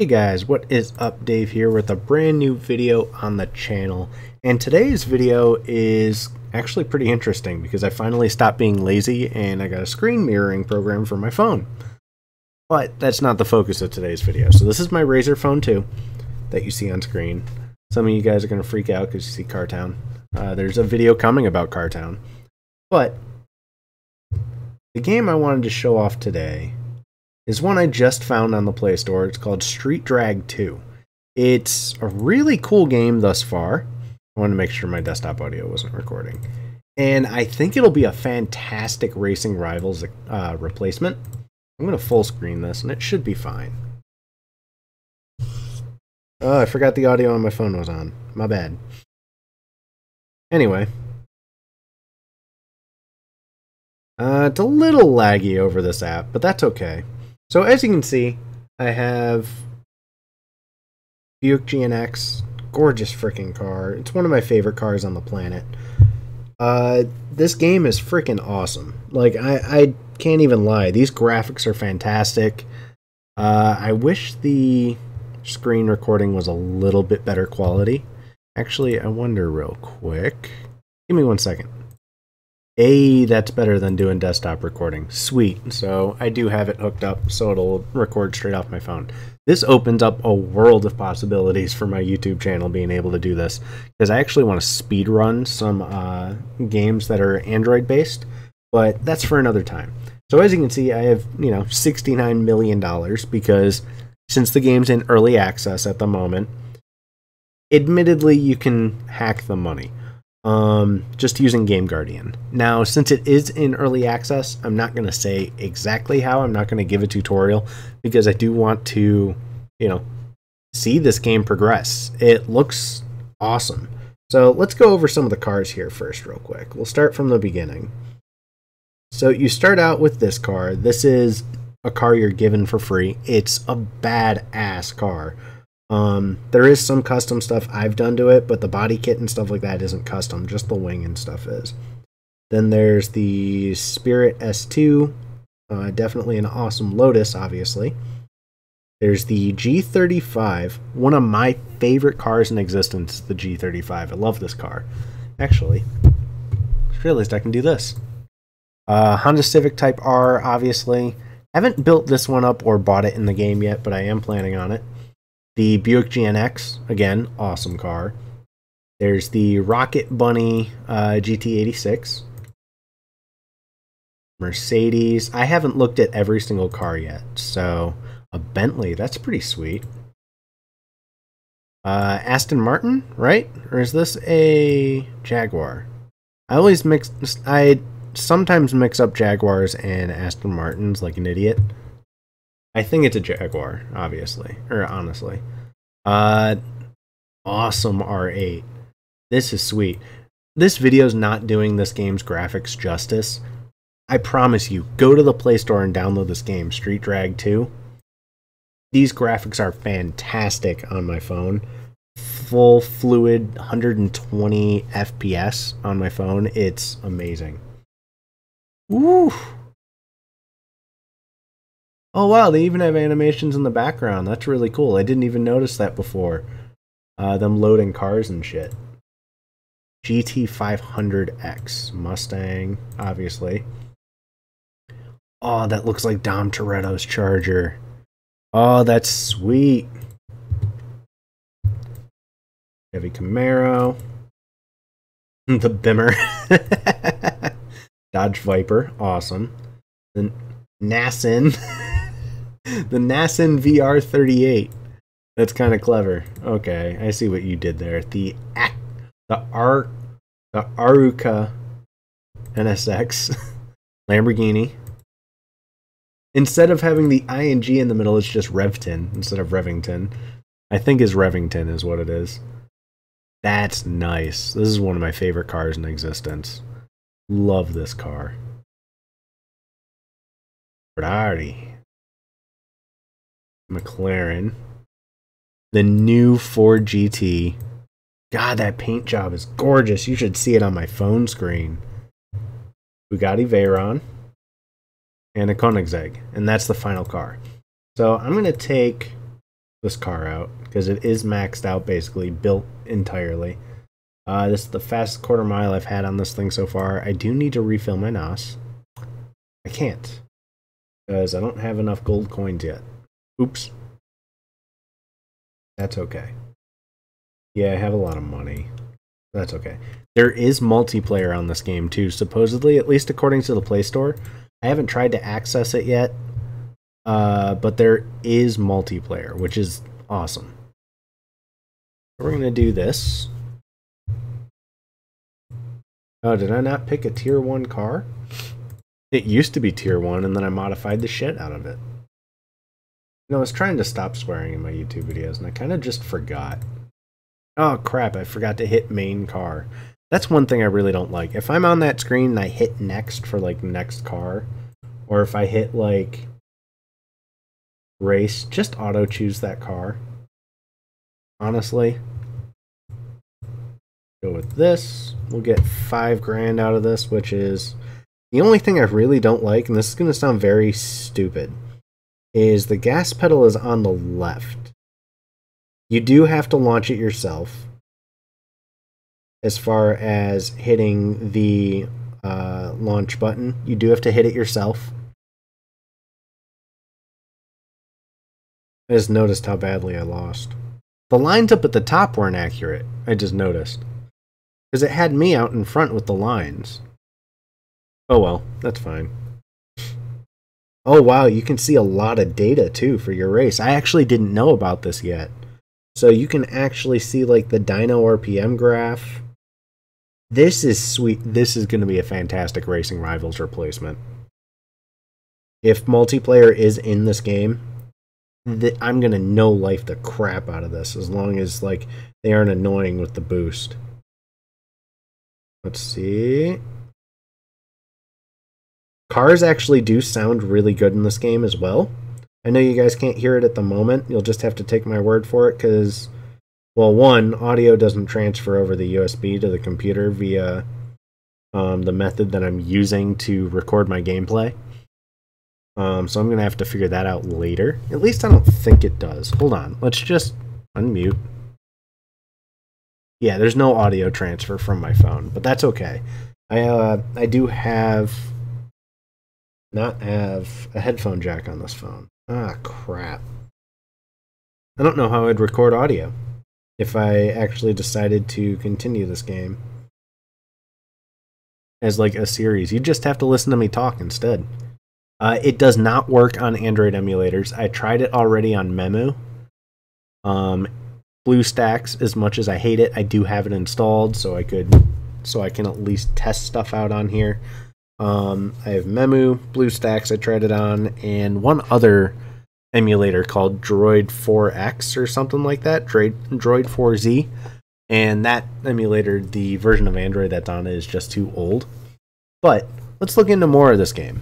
Hey guys, what is up? Dave here with a brand new video on the channel. And today's video is actually pretty interesting because I finally stopped being lazy and I got a screen mirroring program for my phone. But that's not the focus of today's video. So this is my Razer Phone 2 that you see on screen. Some of you guys are going to freak out because you see Cartown. Uh, there's a video coming about Cartown. But the game I wanted to show off today is one I just found on the Play Store. It's called Street Drag 2. It's a really cool game thus far. I wanted to make sure my desktop audio wasn't recording. And I think it'll be a fantastic Racing Rivals uh, replacement. I'm going to full screen this, and it should be fine. Oh, I forgot the audio on my phone was on. My bad. Anyway. Uh, it's a little laggy over this app, but that's okay. So as you can see, I have Buick GNX, gorgeous freaking car. It's one of my favorite cars on the planet. Uh, this game is freaking awesome. Like I, I can't even lie. These graphics are fantastic. Uh, I wish the screen recording was a little bit better quality. Actually, I wonder real quick. Give me one second. Hey, that's better than doing desktop recording. Sweet. So I do have it hooked up so it'll record straight off my phone. This opens up a world of possibilities for my YouTube channel being able to do this because I actually want to speed run some uh, games that are Android based, but that's for another time. So as you can see, I have you know $69 million because since the game's in early access at the moment, admittedly you can hack the money um, just using Game Guardian. Now, since it is in early access, I'm not going to say exactly how. I'm not going to give a tutorial because I do want to, you know, see this game progress. It looks awesome. So let's go over some of the cars here first, real quick. We'll start from the beginning. So you start out with this car. This is a car you're given for free. It's a badass car. Um, there is some custom stuff I've done to it, but the body kit and stuff like that isn't custom, just the wing and stuff is. Then there's the Spirit S2, uh, definitely an awesome Lotus, obviously. There's the G35, one of my favorite cars in existence, the G35. I love this car. Actually, I realized I can do this. Uh, Honda Civic Type R, obviously. Haven't built this one up or bought it in the game yet, but I am planning on it. The Buick GNX, again, awesome car. There's the Rocket Bunny uh, GT86. Mercedes. I haven't looked at every single car yet, so a Bentley, that's pretty sweet. Uh, Aston Martin, right? Or is this a Jaguar? I always mix. I sometimes mix up Jaguars and Aston Martins like an idiot. I think it's a Jaguar, obviously, or honestly. Uh, awesome R8. This is sweet. This video's not doing this game's graphics justice. I promise you, go to the Play Store and download this game, Street Drag 2. These graphics are fantastic on my phone. Full fluid 120 FPS on my phone. It's amazing. Woo! Oh wow, they even have animations in the background. That's really cool. I didn't even notice that before. Uh, them loading cars and shit. GT500X Mustang, obviously. Oh, that looks like Dom Toretto's Charger. Oh, that's sweet. Chevy Camaro. the Bimmer. Dodge Viper, awesome. Then Nassin. the Nassin VR38. That's kind of clever. Okay, I see what you did there. The the R the Aruka NSX Lamborghini. Instead of having the ing in the middle, it's just Revton instead of Revington. I think is Revington is what it is. That's nice. This is one of my favorite cars in existence. Love this car. Ferrari. McLaren, the new Ford GT. God, that paint job is gorgeous. You should see it on my phone screen. Bugatti Veyron and a Koenigsegg, and that's the final car. So I'm going to take this car out because it is maxed out, basically built entirely. Uh, this is the fastest quarter mile I've had on this thing so far. I do need to refill my NOS. I can't because I don't have enough gold coins yet. Oops. That's okay. Yeah, I have a lot of money. That's okay. There is multiplayer on this game too, supposedly, at least according to the Play Store. I haven't tried to access it yet, uh, but there is multiplayer, which is awesome. We're going to do this. Oh, did I not pick a tier 1 car? It used to be tier 1, and then I modified the shit out of it. I was trying to stop swearing in my YouTube videos, and I kind of just forgot. Oh crap, I forgot to hit main car. That's one thing I really don't like. If I'm on that screen and I hit next for like next car, or if I hit like race, just auto choose that car. Honestly. Go with this. We'll get five grand out of this, which is the only thing I really don't like, and this is going to sound very stupid is the gas pedal is on the left. You do have to launch it yourself as far as hitting the uh, launch button. You do have to hit it yourself. I just noticed how badly I lost. The lines up at the top weren't accurate. I just noticed. Because it had me out in front with the lines. Oh well, that's fine. Oh wow, you can see a lot of data too for your race. I actually didn't know about this yet. So you can actually see like the dyno RPM graph. This is sweet. This is going to be a fantastic Racing Rivals replacement. If multiplayer is in this game, th- I'm going to no life the crap out of this as long as like they aren't annoying with the boost. Let's see. Cars actually do sound really good in this game as well. I know you guys can't hear it at the moment. You'll just have to take my word for it because, well, one, audio doesn't transfer over the USB to the computer via um, the method that I'm using to record my gameplay. Um, so I'm going to have to figure that out later. At least I don't think it does. Hold on. Let's just unmute. Yeah, there's no audio transfer from my phone, but that's okay. I uh, I do have not have a headphone jack on this phone. Ah, crap. I don't know how I'd record audio if I actually decided to continue this game as like a series. You just have to listen to me talk instead. Uh, it does not work on Android emulators. I tried it already on Memu. Um, BlueStacks, as much as I hate it, I do have it installed so I could, so I can at least test stuff out on here. Um, I have Memu, BlueStacks, I tried it on, and one other emulator called Droid 4X or something like that, Droid, Droid 4Z. And that emulator, the version of Android that's on it is just too old. But let's look into more of this game.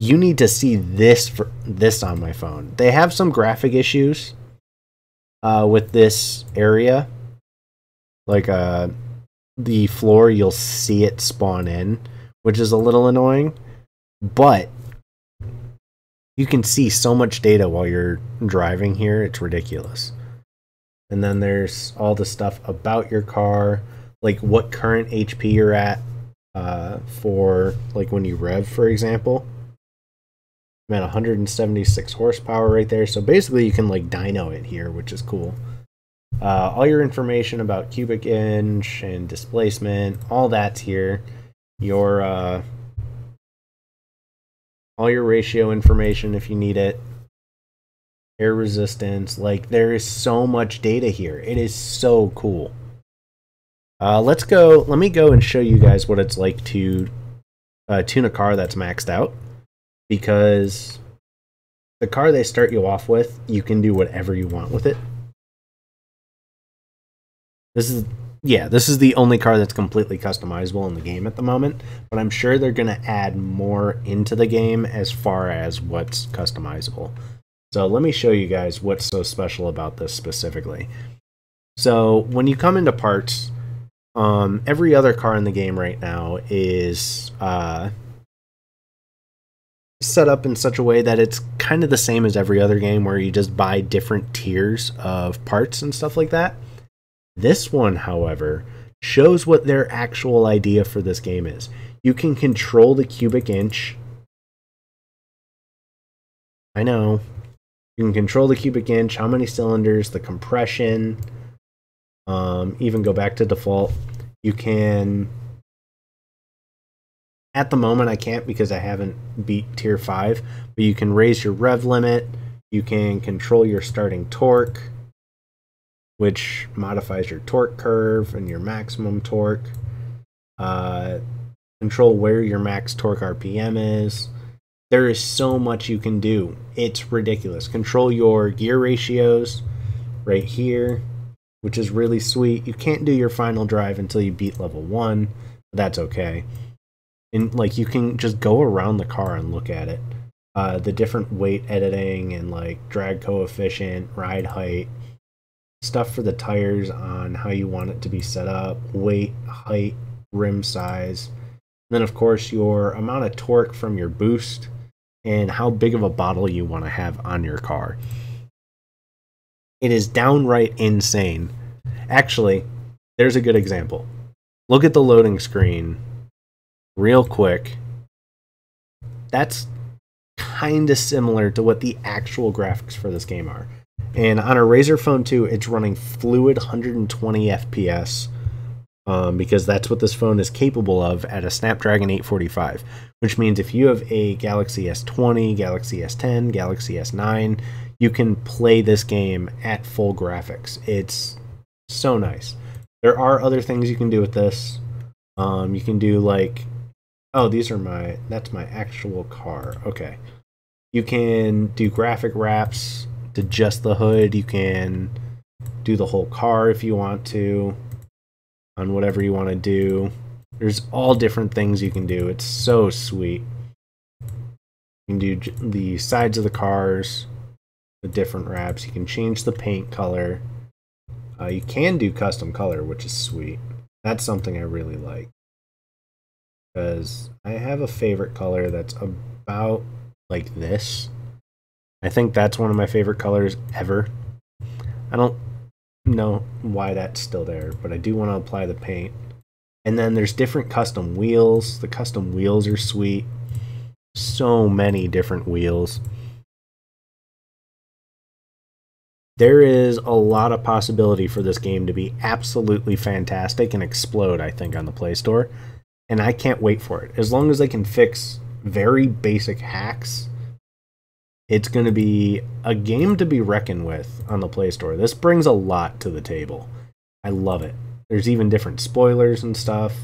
You need to see this for this on my phone. They have some graphic issues uh, with this area, like uh, the floor. You'll see it spawn in which is a little annoying. But you can see so much data while you're driving here, it's ridiculous. And then there's all the stuff about your car, like what current HP you're at uh, for, like when you rev, for example. I'm at 176 horsepower right there. So basically, you can like dyno it here, which is cool. Uh, all your information about cubic inch and displacement, all that's here your uh, all your ratio information if you need it, air resistance. Like there is so much data here. It is so cool. Uh, let's go. Let me go and show you guys what it's like to uh, tune a car that's maxed out because the car they start you off with, you can do whatever you want with it. This is yeah, this is the only car that's completely customizable in the game at the moment, but I'm sure they're going to add more into the game as far as what's customizable. So let me show you guys what's so special about this specifically. So when you come into parts, um, every other car in the game right now is uh, set up in such a way that it's kind of the same as every other game where you just buy different tiers of parts and stuff like that. This one, however, shows what their actual idea for this game is. You can control the cubic inch. I know. You can control the cubic inch, how many cylinders, the compression, um, even go back to default. You can at the moment, I can't because I haven't beat tier 5, but you can raise your rev limit. You can control your starting torque, which modifies your torque curve and your maximum torque. Uh, control where your max torque RPM is. There is so much you can do. It's ridiculous. Control your gear ratios right here, which is really sweet. You can't do your final drive until you beat level 1. That's okay and like you can just go around the car and look at it. Uh, the different weight editing and like drag coefficient, ride height, stuff for the tires on how you want it to be set up, weight, height, rim size. And then of course your amount of torque from your boost and how big of a bottle you want to have on your car. It is downright insane. Actually, there's a good example. Look at the loading screen real quick. That's kind of similar to what the actual graphics for this game are. And on a Razer Phone 2, it's running fluid 120 FPS um, because that's what this phone is capable of at a Snapdragon 845. Which means if you have a Galaxy S20, Galaxy S10, Galaxy S9, you can play this game at full graphics. It's so nice. There are other things you can do with this. Um, you can do like Oh, these are my, that's my actual car. Okay. You can do graphic wraps to just the hood. You can do the whole car if you want to on whatever you want to do. There's all different things you can do. It's so sweet. You can do the sides of the cars, the different wraps. You can change the paint color. Uh, you can do custom color, which is sweet. That's something I really like because I have a favorite color that's about like this. I think that's one of my favorite colors ever. I don't know why that's still there, but I do want to apply the paint. And then there's different custom wheels. The custom wheels are sweet. So many different wheels. There is a lot of possibility for this game to be absolutely fantastic and explode, I think, on the Play Store and I can't wait for it. As long as they can fix very basic hacks, it's going to be a game to be reckoned with on the Play Store. This brings a lot to the table. I love it. There's even different spoilers and stuff.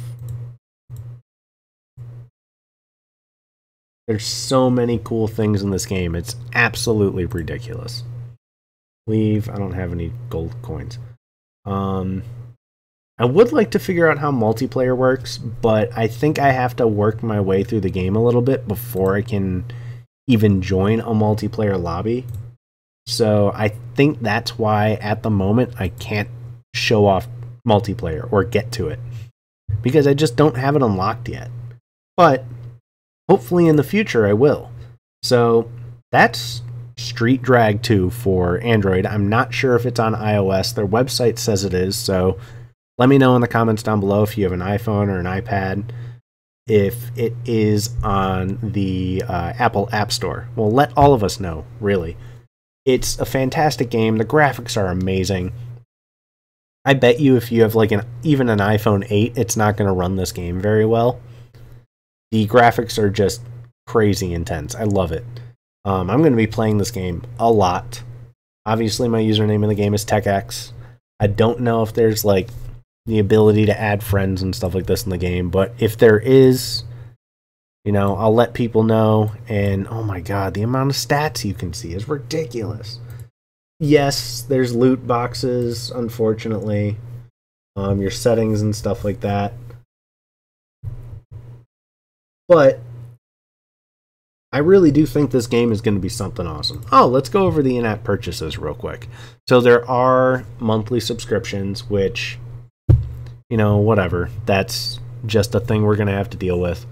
There's so many cool things in this game. It's absolutely ridiculous. Leave. I don't have any gold coins. Um, I would like to figure out how multiplayer works, but I think I have to work my way through the game a little bit before I can even join a multiplayer lobby. So I think that's why at the moment I can't show off multiplayer or get to it because I just don't have it unlocked yet. But hopefully in the future I will. So that's Street Drag 2 for Android. I'm not sure if it's on iOS. Their website says it is, so let me know in the comments down below if you have an iPhone or an iPad, if it is on the uh, Apple App Store. Well, let all of us know, really. It's a fantastic game. The graphics are amazing. I bet you if you have like an even an iPhone 8, it's not going to run this game very well. The graphics are just crazy intense. I love it. Um, I'm going to be playing this game a lot. Obviously, my username in the game is TechX. I don't know if there's like the ability to add friends and stuff like this in the game. But if there is, you know, I'll let people know. And oh my god, the amount of stats you can see is ridiculous. Yes, there's loot boxes, unfortunately. Um, your settings and stuff like that. But I really do think this game is going to be something awesome. Oh, let's go over the in app purchases real quick. So there are monthly subscriptions, which you know, whatever. That's just a thing we're going to have to deal with.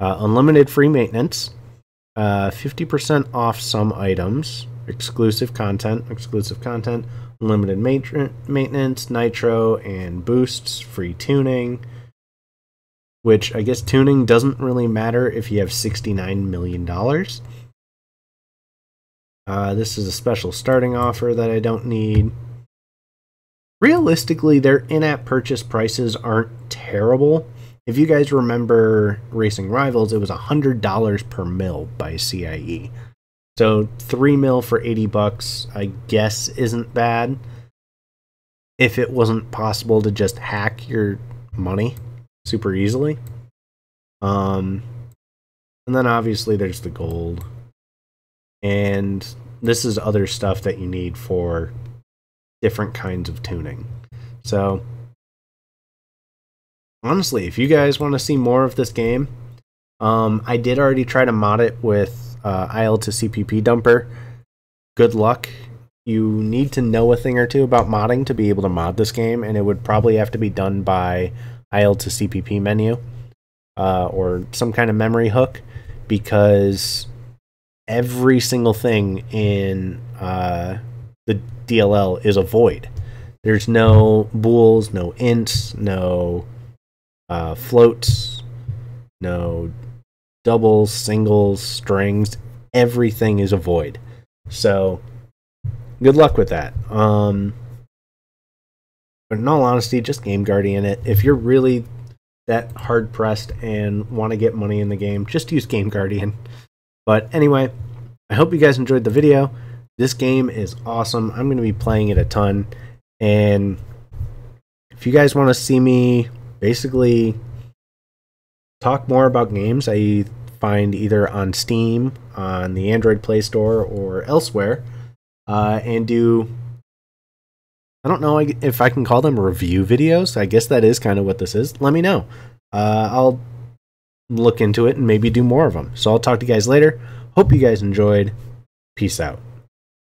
Uh, unlimited free maintenance. uh, 50% off some items, exclusive content, exclusive content, unlimited maintenance, nitro, and boosts, free tuning. Which I guess tuning doesn't really matter if you have $69 million. Uh, this is a special starting offer that I don't need. Realistically, their in app purchase prices aren't terrible. If you guys remember Racing Rivals, it was $100 per mil by CIE. So 3 mil for 80 bucks, I guess, isn't bad. If it wasn't possible to just hack your money super easily. Um, and then obviously there's the gold. And this is other stuff that you need for different kinds of tuning. So, honestly, if you guys want to see more of this game, um, I did already try to mod it with uh, IL to CPP dumper. Good luck. You need to know a thing or two about modding to be able to mod this game, and it would probably have to be done by IL to CPP menu uh, or some kind of memory hook because every single thing in uh, the DLL is a void. There's no bools, no ints, no uh, floats, no doubles, singles, strings. Everything is a void. So, good luck with that. Um, but in all honesty, just Game Guardian it. If you're really that hard pressed and want to get money in the game, just use Game Guardian. But anyway, I hope you guys enjoyed the video. This game is awesome. I'm going to be playing it a ton. And if you guys want to see me basically talk more about games I find either on Steam, on the Android Play Store, or elsewhere, uh, and do I don't know if I can call them review videos. I guess that is kind of what this is. Let me know. Uh, I'll look into it and maybe do more of them. So I'll talk to you guys later. Hope you guys enjoyed. Peace out.